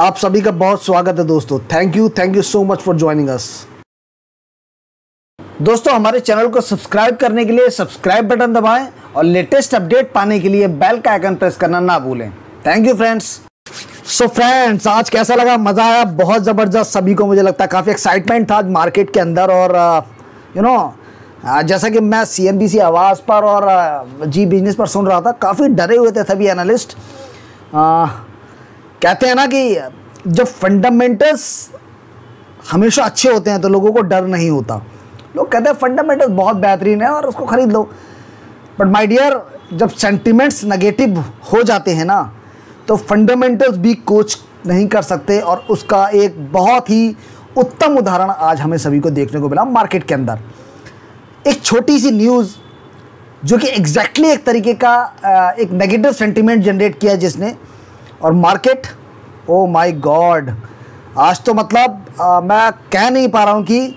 आप सभी का बहुत स्वागत है दोस्तों। Thank you thank you so much for joining us दोस्तों हमारे चैनल को सब्सक्राइब करने के लिए सब्सक्राइब बटन दबाएँ और लेटेस्ट अपडेट पाने के लिए बेल का आइकन प्रेस करना ना भूलें। Thank you friends so friends आज कैसा लगा? मज़ा आया? बहुत ज़बरदस्त। सभी को मुझे लगता है काफ़ी एक्साइटमेंट था आज मार्केट के अंदर और यू नो जैसा कि मैं सी एन बी सी आवाज़ पर और जी बिज़नेस पर सुन रहा था काफ़ी डरे हुए थे सभी एनालिस्ट आ, कहते हैं ना कि जब फंडामेंटल्स हमेशा अच्छे होते हैं तो लोगों को डर नहीं होता। लोग कहते हैं फंडामेंटल्स बहुत बेहतरीन है और उसको ख़रीद लो। बट माय डियर जब सेंटिमेंट्स नेगेटिव हो जाते हैं ना तो फंडामेंटल्स भी कोच नहीं कर सकते और उसका एक बहुत ही उत्तम उदाहरण आज हमें सभी को देखने को मिला मार्केट के अंदर। एक छोटी सी न्यूज़ जो कि एग्जैक्टली exactly एक तरीके का एक नेगेटिव सेंटीमेंट जनरेट किया जिसने, और मार्केट ओ माय गॉड आज तो मतलब आ, मैं कह नहीं पा रहा हूँ कि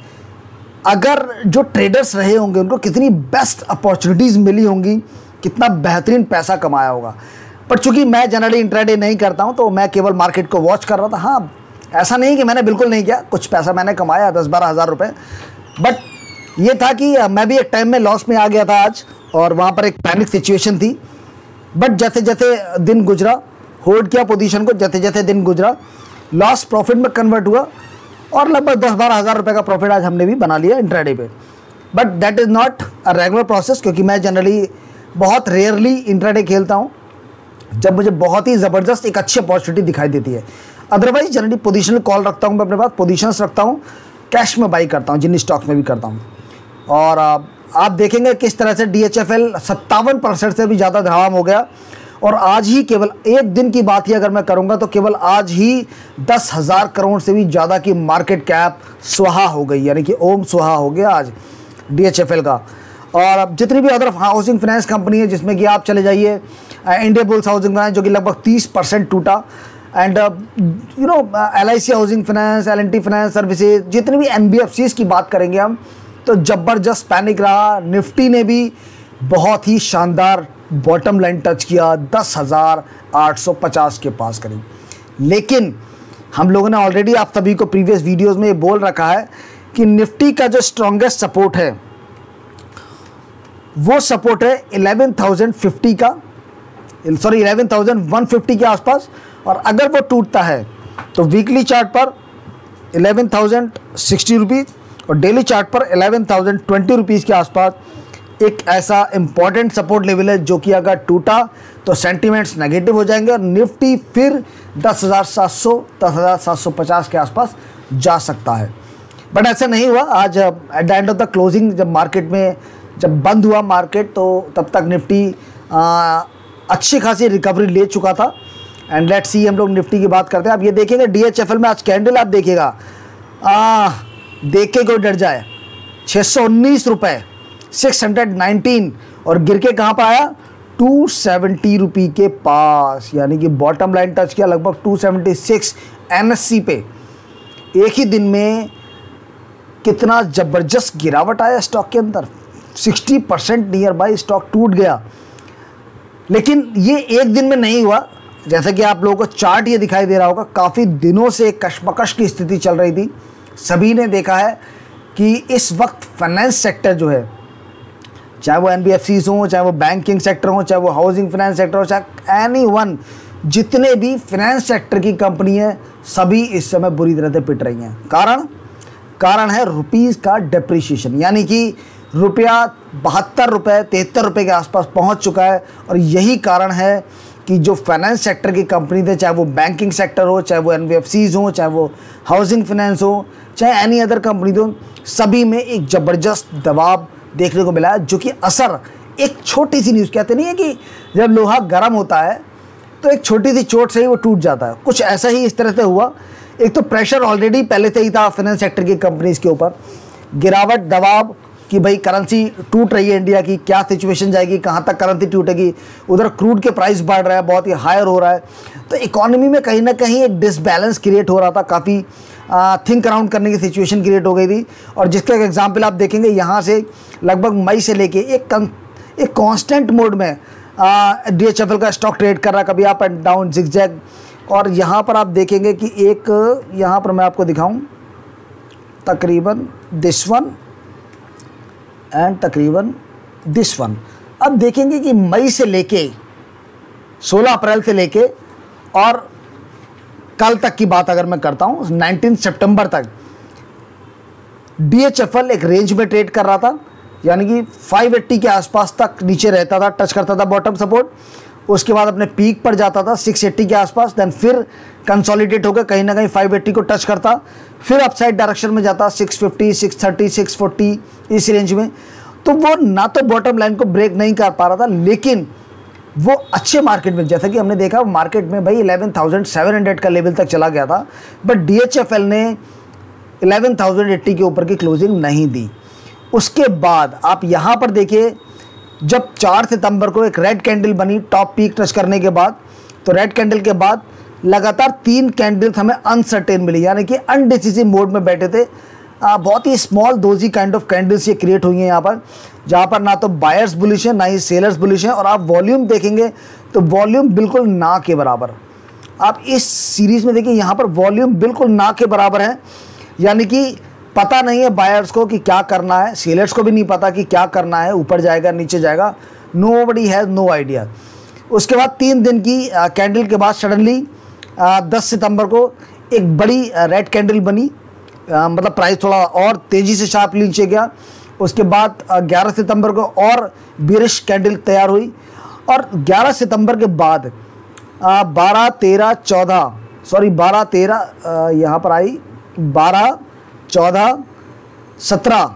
अगर जो ट्रेडर्स रहे होंगे उनको कितनी बेस्ट अपॉर्चुनिटीज़ मिली होंगी कितना बेहतरीन पैसा कमाया होगा। पर चूँकि मैं जनरली इंट्राडे नहीं करता हूँ तो मैं केवल मार्केट को वॉच कर रहा था। हाँ ऐसा नहीं कि मैंने बिल्कुल नहीं किया। कुछ पैसा मैंने कमाया दस बारह हज़ार रुपये बट ये था कि मैं भी एक टाइम में लॉस में आ गया था आज और वहाँ पर एक पैनिक सिचुएशन थी। बट जैसे जैसे दिन गुजरा होल्ड किया पोजीशन को जैसे जैसे दिन गुजरा लॉस प्रॉफिट में कन्वर्ट हुआ और लगभग दस बारह हज़ार रुपये का प्रॉफिट आज हमने भी बना लिया इंट्राडे पे। But that is not a regular process क्योंकि मैं जनरली बहुत रेयरली इंट्राडे खेलता हूँ, जब मुझे बहुत ही ज़बरदस्त एक अच्छी अपॉर्चुनिटी दिखाई देती है। अदरवाइज़ जनरली पोजिशनल कॉल रखता हूँ मैं अपने पास पोजिशंस रखता हूँ कैश में बाई करता हूँ जिन स्टॉक्स में भी करता हूँ। और, आप देखेंगे किस तरह से डी एच एफ़ एल सत्तावन परसेंट से भी ज़्यादा धराम हो गया। और आज ही केवल एक दिन की बात ही अगर मैं करूँगा तो केवल आज ही दस हज़ार करोड़ से भी ज़्यादा की मार्केट कैप सुहा हो गई, यानी कि ओम सुहा हो गया आज डीएचएफएल का। और अब जितनी भी अदर हाउसिंग फाइनेंस कंपनी है, जिसमें कि आप चले जाइए इंडिया बुल्स हाउसिंग फाइनेंस जो कि लगभग तीस परसेंट टूटा। And you know L I C housing finance L T finance services जितनी भी एन बी एफ़ सीज की बात करेंगे हम तो ज़बरदस्त पैनिक रहा। निफ्टी ने भी बहुत ही शानदार बॉटम लाइन टच किया दस हज़ार आठ सौ पचास के पास करीब। लेकिन हम लोगों ने ऑलरेडी आप सभी को प्रीवियस वीडियोस में ये बोल रखा है कि निफ्टी का जो स्ट्रॉन्गेस्ट सपोर्ट है वो सपोर्ट है 11,050 का सॉरी 11,150 के आसपास। और अगर वो टूटता है तो वीकली चार्ट पर 11,060 रुपीज़ और डेली चार्ट पर 11,020 रुपीज़ के आसपास एक ऐसा इंपॉर्टेंट सपोर्ट लेवल है जो कि अगर टूटा तो सेंटीमेंट्स नेगेटिव हो जाएँगे और निफ्टी फिर दस हज़ार सात सौ दस हज़ार सात सौ पचास के आसपास जा सकता है। बट ऐसा नहीं हुआ। आज at the end of the closing जब मार्केट में जब बंद हुआ मार्केट तो तब तक निफ्टी आ, अच्छी खासी रिकवरी ले चुका था। एंड लेट सी हम लोग निफ्टी की बात करते हैं। आप ये देखेंगे एल में आज कैंडल आप देखिएगा। देख के कोई डर जाए। छः सौ उन्नीस रुपये 619 और गिर के कहाँ पर आया? टू सेवेंटी रुपी के पास, यानी कि बॉटम लाइन टच किया लगभग टू सेवेंटी सिक्स एन पे। एक ही दिन में कितना ज़बरदस्त गिरावट आया स्टॉक के अंदर। 60 परसेंट नियर बाई स्टॉक टूट गया। लेकिन ये एक दिन में नहीं हुआ। जैसे कि आप लोगों को चार्ट ये दिखाई दे रहा होगा, काफ़ी दिनों से एक कशमकश की स्थिति चल रही थी। सभी ने देखा है कि इस वक्त फाइनेंस सेक्टर जो है चाहे वो एन बी हों, चाहे वो बैंकिंग सेक्टर हो, चाहे वो हाउसिंग फाइनेंस सेक्टर हो, चाहे एनी वन जितने भी फाइनेंस सेक्टर की कंपनी है, सभी इस समय बुरी तरह से पिट रही हैं। कारण? कारण है रुपीज़ का डिप्रिशिएशन यानी कि रुपया बहत्तर रुपये तिहत्तर रुपये के आसपास पहुँच चुका है और यही कारण है कि जो फाइनेंस सेक्टर की कंपनी थे, चाहे वो बैंकिंग सेक्टर हो, चाहे वो एन हों, चाहे वो हाउसिंग फाइनेंस हो, चाहे एनी अदर कंपनी हो, सभी में एक ज़बरदस्त दबाव देखने को मिला, जो कि असर एक छोटी सी न्यूज़ कहते नहीं है कि जब लोहा गर्म होता है तो एक छोटी सी चोट से ही वो टूट जाता है। कुछ ऐसा ही इस तरह से हुआ। एक तो प्रेशर ऑलरेडी पहले से ही था फाइनेंस सेक्टर की कंपनीज़ के ऊपर। गिरावट, दबाव कि भाई करेंसी टूट रही है इंडिया की क्या सिचुएशन जाएगी कहाँ तक करेंसी टूटेगी? उधर क्रूड के प्राइस बढ़ रहा है बहुत ही हायर हो रहा है। तो इकोनॉमी में कहीं ना कहीं एक डिसबैलेंस क्रिएट हो रहा था काफ़ी थिंक अराउंड करने की सिचुएशन क्रिएट हो गई थी। और जिसका एक एग्ज़ाम्पल आप देखेंगे यहाँ से लगभग मई से लेके एक कं, एक कांस्टेंट मोड में डी एच का स्टॉक ट्रेड कर रहा है कभी अप एंड डाउन जिगजैग और यहाँ पर आप देखेंगे कि एक यहाँ पर मैं आपको दिखाऊँ तकरीबन दिस वन एंड तकरीबन दिस वन अब देखेंगे कि मई से लेके 16 अप्रैल से लेके और कल तक की बात अगर मैं करता हूँ 19 सितंबर तक डीएचएफएल एक रेंज में ट्रेड कर रहा था, यानी कि 580 के आसपास तक नीचे रहता था टच करता था बॉटम सपोर्ट उसके बाद अपने पीक पर जाता था 680 के आसपास देन फिर कंसोलिडेट होकर कहीं ना कहीं 580 को टच करता। फिर अपसाइड डायरेक्शन में जाता 650, 630, 640 इस रेंज में। तो वो ना तो बॉटम लाइन को ब्रेक नहीं कर पा रहा था लेकिन वो अच्छे मार्केट में जैसा कि हमने देखा मार्केट में भाई 11,700 का लेवल तक चला गया था बट डीएचएफएल ने 11,080 के ऊपर की क्लोजिंग नहीं दी। उसके बाद आप यहाँ पर देखिए जब 4 सितंबर को एक रेड कैंडल बनी टॉप पीक टच करने के बाद तो रेड कैंडल के बाद लगातार तीन कैंडल्स हमें अनसर्टेन मिली यानी कि अनडिसिसिव मोड में बैठे थे। आ, बहुत ही small doji kind of candles ये क्रिएट हुई हैं यहाँ पर जहाँ पर ना तो बायर्स बुलिश है ना ही सेलर्स बुलिश हैं और आप वॉल्यूम देखेंगे तो वॉल्यूम बिल्कुल ना के बराबर। आप इस सीरीज़ में देखिए यहाँ पर वॉल्यूम बिल्कुल ना के बराबर है यानी कि पता नहीं है बायर्स को कि क्या करना है सेलर्स को भी नहीं पता कि क्या करना है ऊपर जाएगा नीचे जाएगा। Nobody has no idea उसके बाद तीन दिन की कैंडल के बाद सडनली दस सितंबर को एक बड़ी रेड कैंडल बनी। आ, मतलब प्राइस थोड़ा और तेज़ी से शार्प नीचे गया। उसके बाद ग्यारह सितंबर को और बिरिश कैंडल तैयार हुई। और ग्यारह सितंबर के बाद बारह तेरह चौदह सॉरी बारह तेरह यहाँ पर आई। बारह चौदह, सत्रह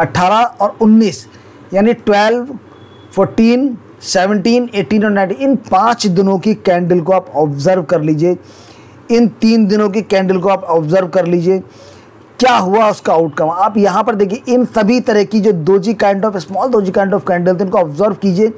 अट्ठारह और उन्नीस, यानी ट्वेल्व फोर्टीन सेवनटीन एटीन और नाइनटीन इन पाँच दिनों की कैंडल को आप ऑब्ज़र्व कर लीजिए। इन तीन दिनों की कैंडल को आप ऑब्ज़र्व कर लीजिए। क्या हुआ उसका आउटकम आप यहाँ पर देखिए, इन सभी तरह की जो दो जी काइंड ऑफ़ स्मॉल दो जी काइंड ऑफ़ कैंडल थे, इनको ऑब्ज़र्व कीजिए।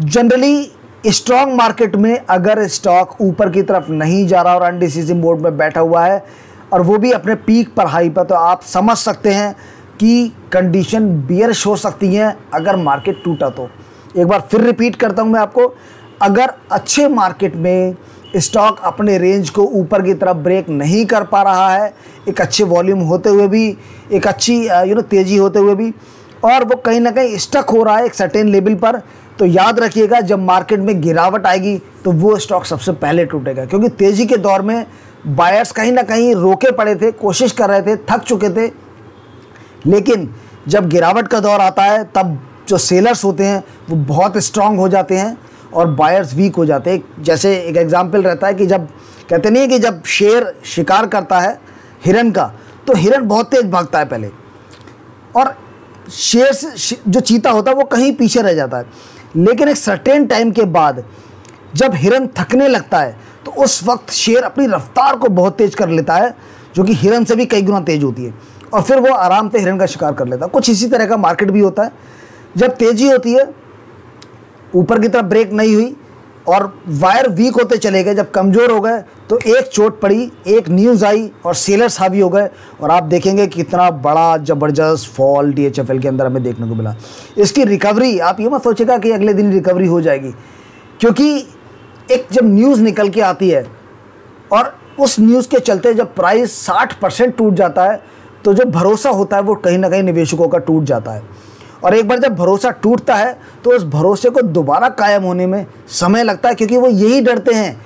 जनरली स्ट्रॉन्ग मार्केट में अगर स्टॉक ऊपर की तरफ़ नहीं जा रहा और अनडिसिजिव मोड में बैठा हुआ है और वो भी अपने पीक पर हाई पर। तो आप समझ सकते हैं कि कंडीशन बियरश हो सकती हैं अगर मार्केट टूटा तो। एक बार फिर रिपीट करता हूँ मैं आपको, अगर अच्छे मार्केट में स्टॉक अपने रेंज को ऊपर की तरफ़ ब्रेक नहीं कर पा रहा है, एक अच्छे वॉल्यूम होते हुए भी, एक अच्छी यू नो तेज़ी होते हुए भी, और वो कहीं ना कहीं स्टक हो रहा है एक सर्टेन लेवल पर तो याद रखिएगा जब मार्केट में गिरावट आएगी तो वो स्टॉक सबसे पहले टूटेगा। क्योंकि तेज़ी के दौर में बायर्स कहीं ना कहीं रोके पड़े थे, कोशिश कर रहे थे, थक चुके थे। लेकिन जब गिरावट का दौर आता है, तब जो सेलर्स होते हैं, वो बहुत स्ट्रांग हो जाते हैं और बायर्स वीक हो जाते हैं। जैसे एक एग्जांपल रहता है कि जब, कहते नहीं कि जब शेर शिकार करता है हिरन का तो हिरन बहुत तेज़ भागता है पहले। और शेर से जो चीता होता है, वो कहीं पीछे रह जाता है। लेकिन एक सर्टेन टाइम के बाद जब हिरन थकने लगता है तो उस वक्त शेर अपनी रफ्तार को बहुत तेज़ कर लेता है, जो कि हिरन से भी कई गुना तेज़ होती है। और फिर वो आराम से हिरन का शिकार कर लेता है। कुछ इसी तरह का मार्केट भी होता है। जब तेज़ी होती है, ऊपर की तरफ़ ब्रेक नहीं हुई, और वायर वीक होते चले गए, जब कमज़ोर हो गए तो एक चोट पड़ी, एक न्यूज़ आई, और सेलर्स हावी हो गए। और आप देखेंगे कितना बड़ा ज़बरदस्त फॉल डी के अंदर हमें देखने को मिला। इसकी रिकवरी, आप ये मत सोचेगा कि अगले दिन रिकवरी हो जाएगी, क्योंकि एक जब न्यूज़ निकल के आती है और उस न्यूज़ के चलते जब प्राइस 60 परसेंट टूट जाता है तो जो भरोसा होता है, वो कहीं ना कहीं निवेशकों का टूट जाता है। और एक बार जब भरोसा टूटता है तो उस भरोसे को दोबारा कायम होने में समय लगता है, क्योंकि वो यही डरते हैं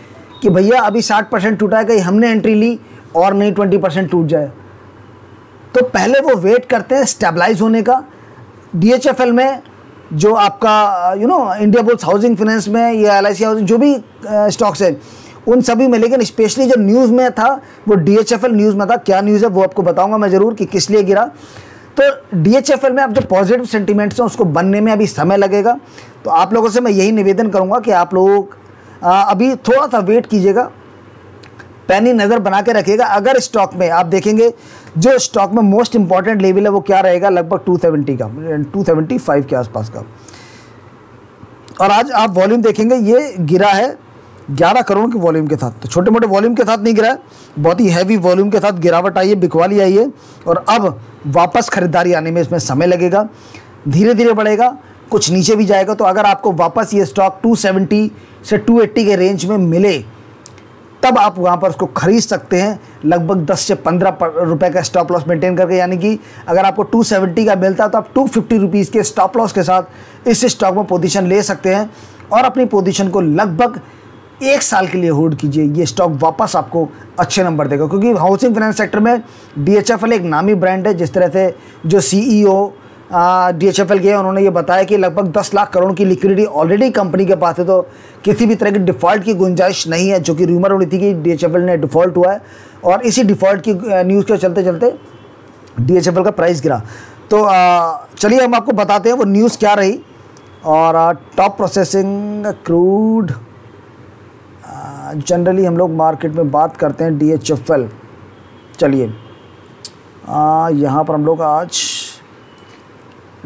कि भैया, अभी साठ परसेंट टूटा है, कहीं हमने एंट्री ली और नहीं ट्वेंटी परसेंट टूट जाए। तो पहले वो वेट करते हैं स्टेबलाइज होने का। डीएचएफएल में जो आपका you know Indiabulls housing finance में या एल हाउसिंग जो भी स्टॉक्स हैं, उन सभी में, लेकिन स्पेशली जो न्यूज़ में था, वो डीएचएफएल न्यूज़ में था। क्या न्यूज़ है वो आपको बताऊँगा मैं ज़रूर कि किस लिए गिरा। तो डीएचएफएल में आप जो पॉजिटिव सेंटीमेंट्स हैं, उसको बनने में अभी समय लगेगा। तो आप लोगों से मैं यही निवेदन करूँगा कि आप लोग अभी थोड़ा सा वेट कीजिएगा। पैनी नज़र बना के रखिएगा। अगर स्टॉक में, आप देखेंगे, जो स्टॉक में मोस्ट इंपॉर्टेंट लेवल है, वो क्या रहेगा? लगभग 270 का 275 के आसपास का। और आज आप वॉल्यूम देखेंगे, ये गिरा है 11 करोड़ के वॉल्यूम के साथ। तो छोटे मोटे वॉल्यूम के साथ नहीं गिरा है, बहुत ही हैवी वॉल्यूम के साथ गिरावट आई है, बिकवाली आई है। और अब वापस ख़रीदारी आने में इसमें समय लगेगा धीरे धीरे बढ़ेगा, कुछ नीचे भी जाएगा। तो अगर आपको वापस ये स्टॉक 270 से 280 के रेंज में मिले तब आप वहाँ पर उसको खरीद सकते हैं, लगभग 10 से 15 रुपए का स्टॉप लॉस मेंटेन करके, यानी कि अगर आपको 270 का मिलता है तो आप 250 रुपीज़ के स्टॉप लॉस के साथ इस स्टॉक में पोजीशन ले सकते हैं और अपनी पोजीशन को लगभग एक साल के लिए होल्ड कीजिए। ये स्टॉक वापस आपको अच्छे नंबर देगा, क्योंकि हाउसिंग फाइनेंस सेक्टर में डीएचएफएल एक नामी ब्रांड है, जिस तरह से जो CEO D H F L के उन्होंने ये बताया कि लगभग 10 लाख करोड़ की लिक्विडिटी ऑलरेडी कंपनी के पास है तो किसी भी तरह की डिफ़ॉल्ट की गुंजाइश नहीं है, जो कि रूमर उड़ी थी कि डी एच एफ़ एल ने डिफ़ॉल्ट हुआ है। और इसी डिफ़ॉल्ट की न्यूज़ के चलते चलते डी का प्राइस गिरा। तो चलिए हम आपको बताते हैं वो न्यूज़ क्या रही। और टॉप प्रोसेसिंग क्रूड जनरली हम लोग मार्केट में बात करते हैं डी एच एफ़ एल चलिए यहाँ पर हम लोग आज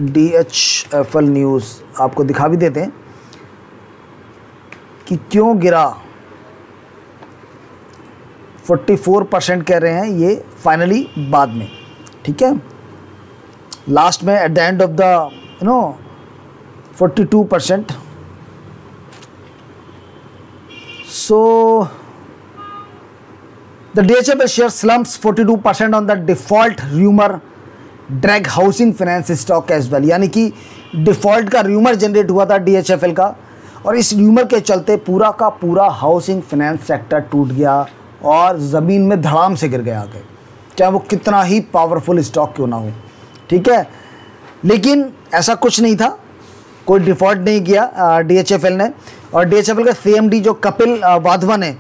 D H F L news आपको दिखा भी देते हैं कि क्यों गिरा। 44 परसेंट कह रहे हैं ये फाइनली बाद में, ठीक है? लास्ट में at the end of the you know 42 percent So, the DHFL share slumps 42% on the default rumor drag housing finance stock as well. यानी कि डिफ़ॉल्ट का र्यूमर जनरेट हुआ था डीएचएफएल का और इस र्यूमर के चलते पूरा का पूरा हाउसिंग फाइनेंस सेक्टर टूट गया और ज़मीन में धड़ाम से गिर गया आगे। चाहे वो कितना ही पावरफुल स्टॉक क्यों ना हो। ठीक है? लेकिन ऐसा कुछ नहीं था। कोई डिफ़ॉल्ट नहीं किया डी ने। और डी का CMD जो कपिल वाधवन है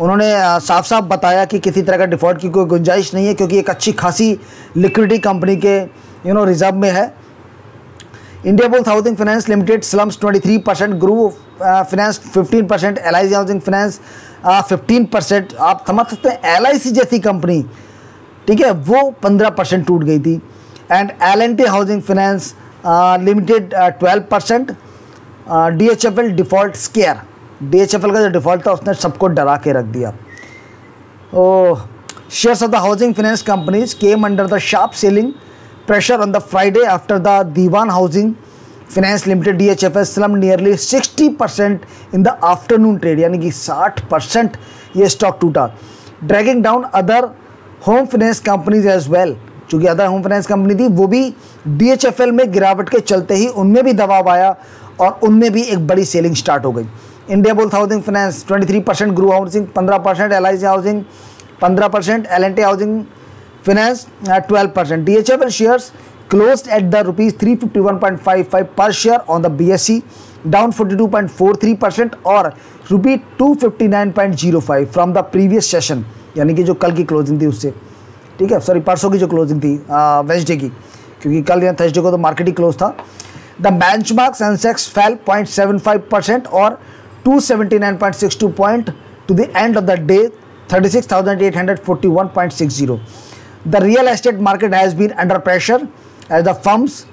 उन्होंने साफ़ साफ़ बताया कि किसी तरह का डिफ़ॉल्ट की कोई गुंजाइश नहीं है, क्योंकि एक अच्छी खासी लिक्विडिटी कंपनी के यू नो रिज़र्व में है। Indiabulls housing finance limited slumps 23 percent Gruh finance 15 percent L housing finance 15 percent. आप समझ सकते हैं, एलआईसी जैसी कंपनी, ठीक है, वो 15 परसेंट टूट गई थी। And L N T housing finance limited twelve percent D H F L default scare. D H F L का जो डिफ़ॉल्ट था, उसने सबको डरा के रख दिया। ओ shares of the housing finance companies came under the sharp selling pressure on the Friday after the Dewan housing finance limited D H F S slump nearly sixty percent in the afternoon trade यानी कि साठ परसेंट ये stock टूटा। Dragging down other home finance companies as well चूँकि other home finance company थी, वो भी डी एच एफ़ एल में गिरावट के चलते ही उनमें भी दबाव आया और उनमें भी एक बड़ी सेलिंग स्टार्ट हो गई। Indiabulls housing finance 23 percent Gruh housing 15 percent L housing 15 percent L housing finance 12 percent D H F L shares close at the rupees three fifty one point five five per share on the B S C down forty two point four three percent और rupee two fifty nine point zero five from the previous session यानी कि जो कल की closing थी उससे। ठीक है? सॉरी परसों की जो क्लोजिंग थी वेंसडे की। क्योंकि कल या थर्सडे को तो मार्केट ही क्लोज था। The benchmark Sensex fell point seven five percent और two seventy nine point six two point two the end of the day thirty six thousand eight hundred forty one point six zero the real estate market has been under pressure as the firms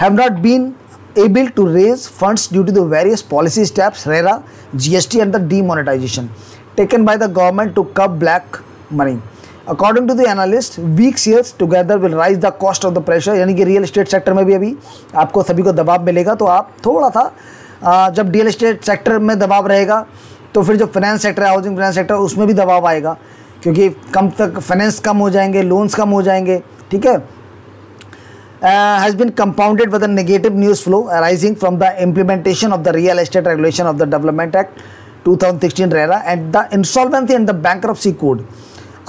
have not been able to raise funds due to the various policy steps RERA, GST and the demonetization taken by the government to curb black money. According to the analyst weak shares together will rise the cost of the pressure यानी कि real estate sector में भी अभी आपको सभी को दबाव मिलेगा तो आप थोड़ा सा जब रियल इस्टेट सेक्टर में दबाव रहेगा तो फिर जो फाइनेंस सेक्टर है हाउसिंग फाइनेंस सेक्टर उसमें भी दबाव आएगा। क्योंकि कम तक फाइनेंस कम हो जाएँगे लोन्स कम हो जाएँगे, ठीक है? Has been compounded with negative news flow arising from the implementation of the real estate regulation of the development act 2016 RERA and the insolvency and the bankruptcy code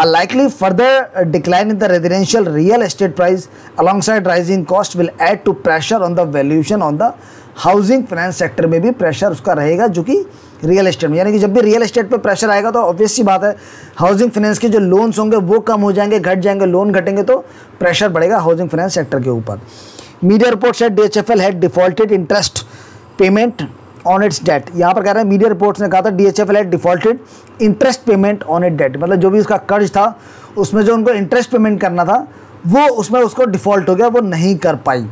A likely further decline in the residential real estate price alongside rising cost will add to pressure on the valuation on the housing finance sector में भी pressure उसका रहेगा जो कि real estate में। यानी कि जब भी रियल एस्टेट पे प्रेशर आएगा तो ऑब्वियस सी बात है हाउसिंग फाइनेंस के जो लोन्स होंगे वो कम हो जाएँगे, घट जाएँगे लोन घटेंगे तो प्रेशर बढ़ेगा हाउसिंग फाइनेंस सेक्टर के ऊपर। मीडिया रिपोर्ट से D H F L had defaulted interest payment on its debt यहाँ पर कह रहे हैं मीडिया रिपोर्ट्स ने कहा था D H F L defaulted interest payment on it debt मतलब जो भी उसका कर्ज था, उसमें जो उनको इंटरेस्ट पेमेंट करना था, वो उसमें उसको डिफ़ॉल्ट हो गया, वो नहीं कर पाई।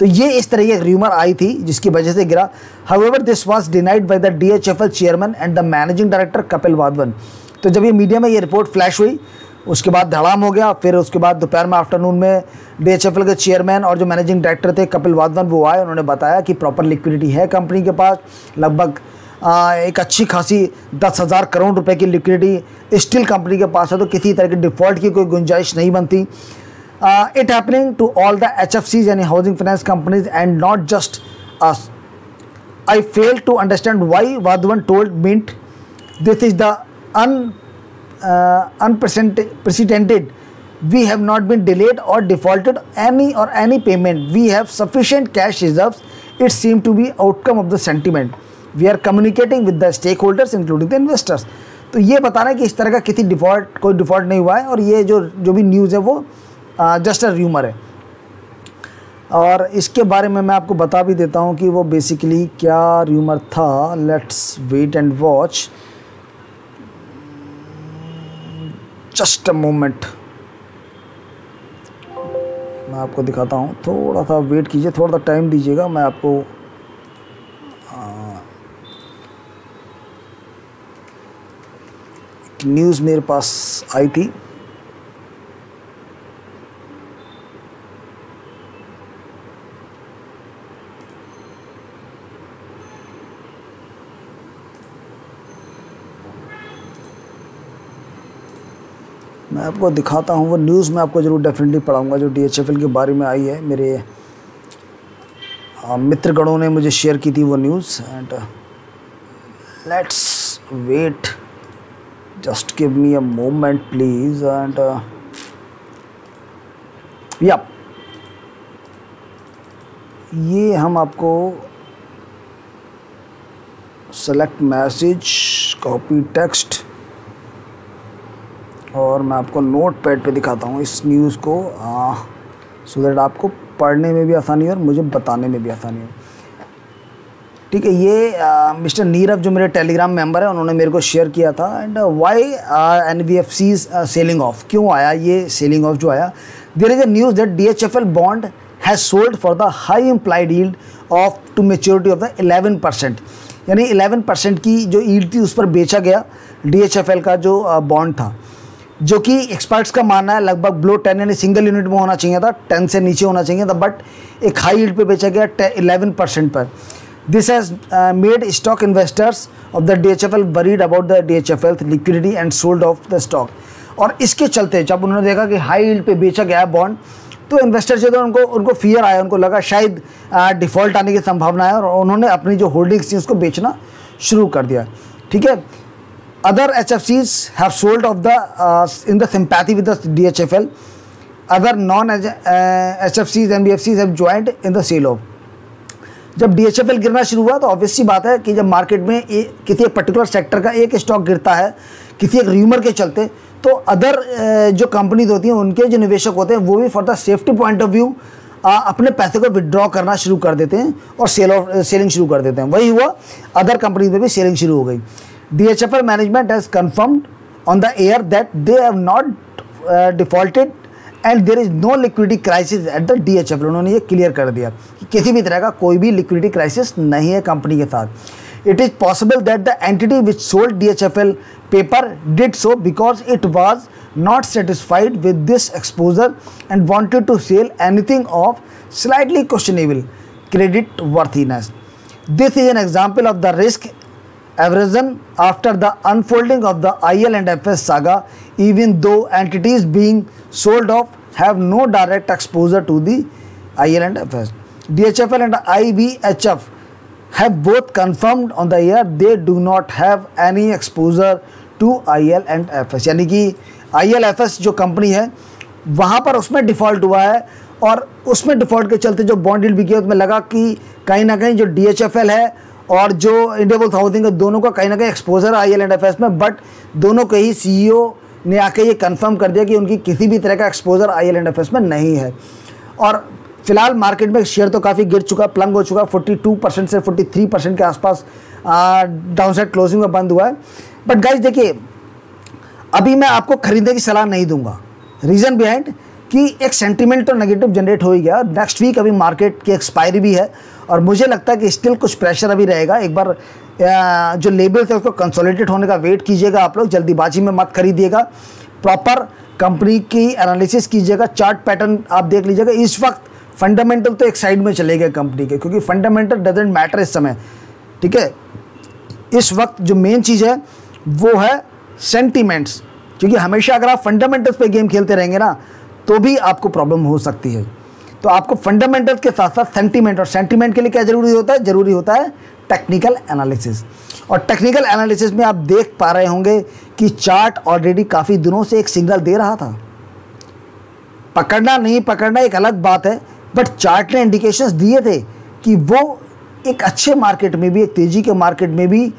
तो ये इस तरह की एक र्यूमर आई थी, जिसकी वजह से गिरा। However this was denied by the D H F L chairman and the managing director Kapil Wadhawan. तो जब ये मीडिया में ये रिपोर्ट फ्लैश हुई, उसके बाद धड़ाम हो गया, फिर उसके बाद दोपहर में आफ्टरनून में डी के चेयरमैन और जो मैनेजिंग डायरेक्टर थे, कपिल वाधवन, वो आए, उन्होंने बताया कि प्रॉपर लिक्विडिटी है कंपनी के पास। लगभग एक अच्छी खासी दस हज़ार करोड़ रुपए की लिक्विडिटी स्टील कंपनी के पास है तो किसी तरह की डिफ़ॉल्ट की कोई गुंजाइश नहीं बनती। It happening to all the H F Cs यानी housing finance companies and not just us I fail to understand why Wadhawan told Mint this is the un unprecedented we have not been delayed or defaulted any or any payment. We have sufficient cash reserves. It seemed to be outcome of the sentiment. We are communicating with the stakeholders including the investors तो ये बता बताना है कि इस तरह का किसी डिफ़ॉल्ट कोई डिफ़ॉल्ट नहीं हुआ है और ये जो जो भी न्यूज़ है वो जस्ट अ र्यूमर है। और इसके बारे में मैं आपको बता भी देता हूँ कि वो बेसिकली क्या र्यूमर था। Let's wait and watch just a moment मैं आपको दिखाता हूँ। थोड़ा सा वेट कीजिए, थोड़ा सा टाइम दीजिएगा, मैं आपको न्यूज़ मेरे पास आई थी। मैं आपको दिखाता हूँ, वो न्यूज़ मैं आपको ज़रूर डेफिनेटली पढ़ाऊँगा, जो डीएचएफएल के बारे में आई है। मेरे मित्रगणों ने मुझे शेयर की थी वो news and let's wait just give me a moment please and yeah. ये हम आपको सेलेक्ट मैसेज कॉपी टेक्स्ट और मैं आपको नोट पैड पर दिखाता हूँ इस न्यूज़ को। सो दैट आपको पढ़ने में भी आसानी हो और मुझे बताने में भी आसानी हो। ठीक है, ये मिस्टर नीरव जो मेरे टेलीग्राम मेंबर है, उन्होंने मेरे को शेयर किया था। And why N V F C selling off क्यों आया ये सेलिंग ऑफ़ जो आया? There is a news that D H F L bond has sold for the high implied yield of to maturity of the eleven percent यानी eleven percent की जो yield थी, उस पर बेचा गया डी एच एफ़ एल का जो बॉन्ड था। जो कि एक्सपर्ट्स का मानना है, लगभग ब्लो टेन यानी सिंगल यूनिट में होना चाहिए था टेन से नीचे होना चाहिए था बट एक हाई ईल्ड पे बेचा गया इलेवन परसेंट पर। This has made stock investors of the D H F L worried about the D H F DHFL liquidity and sold off the stock और इसके चलते जब उन्होंने देखा कि हाई यील्ड पे बेचा गया है बॉन्ड तो इन्वेस्टर जो थे उनको उनको फियर आया, उनको लगा शायद डिफ़ॉल्ट आने की संभावना है और उन्होंने अपनी जो होल्डिंग्स थी उसको बेचना शुरू कर दिया। ठीक है? Other H F Cs have sold off the in the sympathy with the D H F L other non H F Cs N B F Cs have joined in the sell off जब DHFL गिरना शुरू हुआ तो obviously बात है कि जब market में ए, किसी एक पर्टिकुलर सेक्टर का एक स्टॉक गिरता है किसी एक र्यूमर के चलते तो अदर जो कंपनीज़ होती हैं उनके जो निवेशक होते हैं वो भी for the safety point of view अपने पैसे को विड्रॉ करना शुरू कर देते हैं और सेल ऑफ़ सेलिंग शुरू कर देते हैं। वही हुआ अदर कंपनीज़ में भी सेलिंग शुरू हो गई। F L management has confirmed on the air that they have not defaulted and there is no liquidity crisis at the D H F उन्होंने ये क्लियर कर दिया कि किसी भी तरह का कोई भी लिक्विडिटी क्राइसिस नहीं है कंपनी के साथ it is possible that the entity which sold D H F L paper did so because it was not satisfied with this exposure and wanted to sell anything of slightly questionable credit worthiness. This is an example of the risk aversion after the unfolding of the IL and FS saga, even though entities being sold off have no direct exposure to the IL and FS. DHFL and IBHF have both confirmed on the year they do not have any exposure to IL and FS यानी कि IL FS जो company है वहाँ पर उसमें default हुआ है और उसमें डिफ़ॉल्ट के चलते जो बॉन्ड डील बिकी उसमें लगा कि कहीं ना कहीं जो डी है और जो इंडिया बुल्स हाउसिंग है दोनों का कहीं ना कहीं exposure I L and F S में बट दोनों के ही सीईओ ने आके ये कंफर्म कर दिया कि उनकी किसी भी तरह का exposure I L and F S में नहीं है। और फ़िलहाल मार्केट में शेयर तो काफ़ी गिर चुका प्लंग हो चुका फोर्टी टू परसेंट से फोर्टी थ्री परसेंट के आसपास डाउन साइड क्लोजिंग में बंद हुआ है। बट गाइज़ देखिए, अभी मैं आपको खरीदने की सलाह नहीं दूँगा। रीज़न बिहाइंड कि एक सेंटीमेंट तो नेगेटिव जनरेट हो ही गया। नेक्स्ट वीक अभी मार्केट की एक्सपायरी भी है। और मुझे लगता है कि स्टिल कुछ प्रेशर अभी रहेगा। एक बार जो लेबल थे उसको कंसोलिडेट होने का वेट कीजिएगा आप लोग, जल्दीबाजी में मत खरीदिएगा। प्रॉपर कंपनी की एनालिसिस कीजिएगा चार्ट पैटर्न आप देख लीजिएगा। इस वक्त फंडामेंटल तो एक साइड में चले गए कंपनी के, क्योंकि फंडामेंटल डजेंट मैटर इस समय। ठीक है? इस वक्त जो मेन चीज़ है, वो है सेंटीमेंट्स क्योंकि हमेशा अगर आप फंडामेंटल्स पे गेम खेलते रहेंगे ना तो भी आपको प्रॉब्लम हो सकती है। तो आपको फंडामेंटल के साथ साथ सेंटीमेंट और सेंटीमेंट के लिए क्या ज़रूरी होता है? ज़रूरी होता है टेक्निकल एनालिसिस और टेक्निकल एनालिसिस में आप देख पा रहे होंगे कि चार्ट ऑलरेडी काफ़ी दिनों से एक सिग्नल दे रहा था। पकड़ना नहीं पकड़ना एक अलग बात है बट चार्ट ने इंडिकेशंस दिए थे कि वो एक अच्छे मार्केट में भी, एक तेज़ी के मार्केट में भी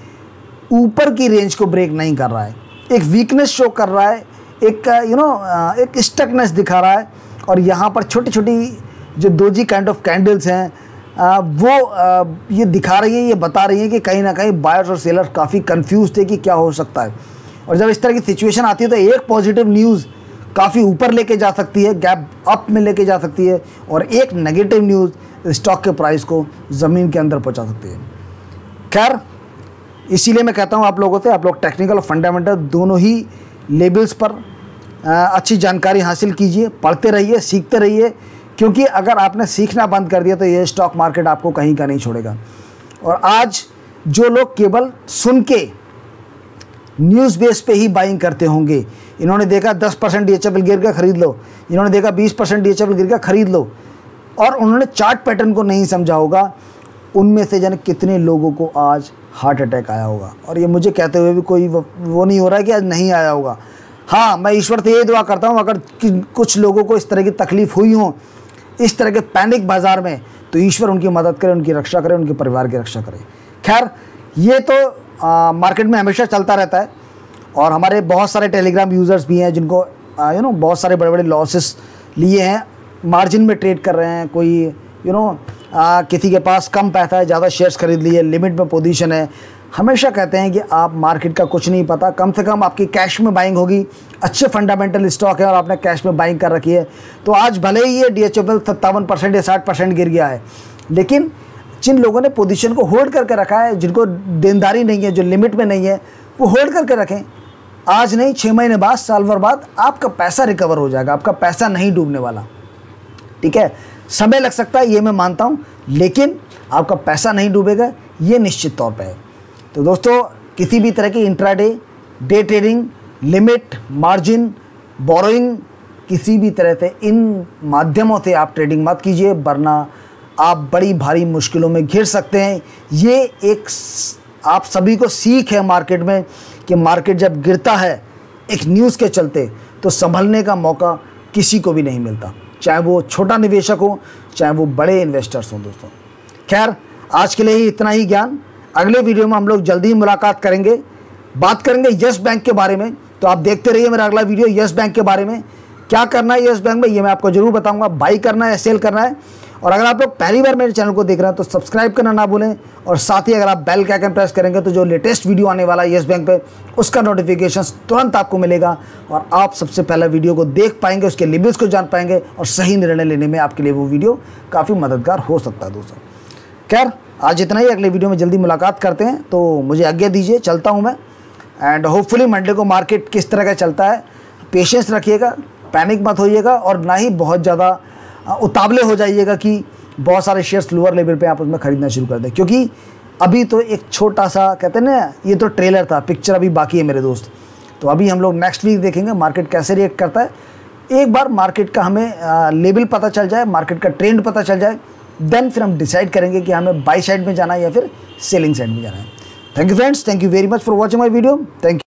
ऊपर की रेंज को ब्रेक नहीं कर रहा है। एक वीकनेस शो कर रहा है, एक यू नो एक स्टकनेस दिखा रहा है, और यहाँ पर छोटी छोटी जो दो जी काइंड ऑफ़ कैंडल्स हैं वो ये दिखा रही है, ये बता रही है कि कहीं ना कहीं बायर्स और सेलर काफ़ी कंफ्यूज थे कि क्या हो सकता है। और जब इस तरह की सिचुएशन आती है तो एक पॉजिटिव न्यूज़ काफ़ी ऊपर लेके जा सकती है गैप अप में लेके जा सकती है, और एक नेगेटिव न्यूज़ स्टॉक के प्राइस को ज़मीन के अंदर पहुँचा सकती है। खैर, इसीलिए मैं कहता हूँ आप लोगों से, आप लोग टेक्निकल और फंडामेंटल दोनों ही लेवल्स पर अच्छी जानकारी हासिल कीजिए, पढ़ते रहिए, सीखते रहिए। क्योंकि अगर आपने सीखना बंद कर दिया तो ये स्टॉक मार्केट आपको कहीं का नहीं छोड़ेगा। और आज जो लोग केवल सुन के न्यूज़ बेस पे ही बाइंग करते होंगे, इन्होंने देखा 10 परसेंट डी एच एफ़ गिर गया, खरीद लो। इन्होंने देखा 20 परसेंट डी एच एफ़ गिर गया, खरीद लो। और उन्होंने चार्ट पैटर्न को नहीं समझा होगा, उनमें से जाने कितने लोगों को आज हार्ट अटैक आया होगा। और ये मुझे कहते हुए भी कोई वो नहीं हो रहा है कि आज नहीं आया होगा। हाँ मैं ईश्वर से यही दुआ करता हूँ, अगर कुछ लोगों को इस तरह की तकलीफ़ हुई हो इस तरह के पैनिक बाज़ार में तो ईश्वर उनकी मदद करे उनकी रक्षा करे उनके परिवार की रक्षा करे। खैर ये तो आ, मार्केट में हमेशा चलता रहता है और हमारे बहुत सारे टेलीग्राम यूज़र्स भी हैं जिनको यू नो बहुत सारे बड़े बड़े लॉसेस लिए हैं मार्जिन में ट्रेड कर रहे हैं कोई यू नो किसी के पास कम पैसा है ज़्यादा शेयर्स खरीद लिए लिमिट में पोजीशन है हमेशा कहते हैं कि आप मार्केट का कुछ नहीं पता। कम से कम आपकी कैश में बाइंग होगी। अच्छे फंडामेंटल स्टॉक है और आपने कैश में बाइंग कर रखी है। तो आज भले ही ये डी एच सत्तावन परसेंट या साठ परसेंट गिर गया है, लेकिन जिन लोगों ने पोजीशन को होल्ड करके रखा है, जिनको देनदारी नहीं है, जो लिमिट में नहीं है, वो होल्ड करके रखें। आज नहीं छः महीने बाद, साल भर बाद, आपका पैसा रिकवर हो जाएगा। आपका पैसा नहीं डूबने वाला। ठीक है? समय लग सकता है, ये मैं मानता हूँ, लेकिन आपका पैसा नहीं डूबेगा, ये निश्चित तौर पर है। तो दोस्तों, किसी भी तरह की intraday day trading limit margin borrowing किसी भी तरह से इन माध्यमों से आप ट्रेडिंग मत कीजिए, वरना आप बड़ी भारी मुश्किलों में घिर सकते हैं। ये एक आप सभी को सीख है मार्केट में कि मार्केट जब गिरता है, एक न्यूज़ के चलते तो संभलने का मौका किसी को भी नहीं मिलता। चाहे वो छोटा निवेशक हो, चाहे वो बड़े इन्वेस्टर्स हों दोस्तों। खैर, आज के लिए ही इतना ही ज्ञान। अगले वीडियो में हम लोग जल्दी ही मुलाकात करेंगे। बात करेंगे यस बैंक के बारे में। तो आप देखते रहिए मेरा अगला वीडियो यस बैंक के बारे में। क्या करना है यस बैंक में, ये मैं आपको ज़रूर बताऊँगा। बाई करना है, सेल करना है। और अगर आप लोग पहली बार मेरे चैनल को देख रहे हैं तो सब्सक्राइब करना ना भूलें। और साथ ही अगर आप बेल के आइकन प्रेस करेंगे तो जो लेटेस्ट वीडियो आने वाला है येस बैंक पे, उसका नोटिफिकेशन तुरंत आपको मिलेगा। और आप सबसे पहले वीडियो को देख पाएँगे, उसके लिमिट्स को जान पाएँगे और सही निर्णय लेने में आपके लिए वो वीडियो काफ़ी मददगार हो सकता है दोस्तों। खैर आज इतना ही अगले वीडियो में जल्दी मुलाकात करते हैं तो मुझे आज्ञा दीजिए, चलता हूँ मैं। एंड होपफुली मंडे को मार्केट किस तरह का चलता है पेशेंस रखिएगा पैनिक मत होइएगा, और ना ही बहुत ज़्यादा उतावले हो जाइएगा कि बहुत सारे शेयर्स लोअर लेवल पे आप उसमें ख़रीदना शुरू कर दें। क्योंकि अभी तो एक छोटा सा, कहते हैं ना, ये तो ट्रेलर था पिक्चर अभी बाकी है मेरे दोस्त। तो अभी हम लोग नेक्स्ट वीक देखेंगे मार्केट कैसे रिएक्ट करता है। एक बार मार्केट का हमें लेवल पता चल जाए मार्केट का ट्रेंड पता चल जाए देन फिर हम डिसाइड करेंगे कि हमें बाई साइड में जाना है या फिर सेलिंग साइड में जाना है। Thank you friends thank you very much for watching my video thank you